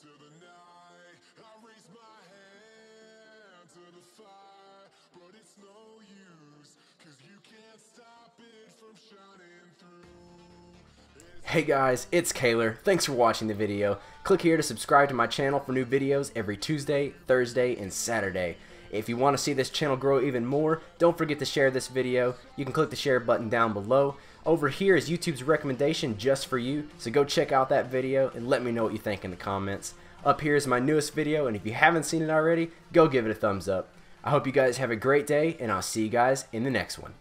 into the night. I raise my hand to the fire, but it's no use, cause you can't stop it from shining through. Hey guys, it's Caler. Thanks for watching the video. Click here to subscribe to my channel for new videos every Tuesday, Thursday, and Saturday. If you want to see this channel grow even more, don't forget to share this video. You can click the share button down below. Over here is YouTube's recommendation just for you, so go check out that video and let me know what you think in the comments. Up here is my newest video, and if you haven't seen it already, go give it a thumbs up. I hope you guys have a great day, and I'll see you guys in the next one.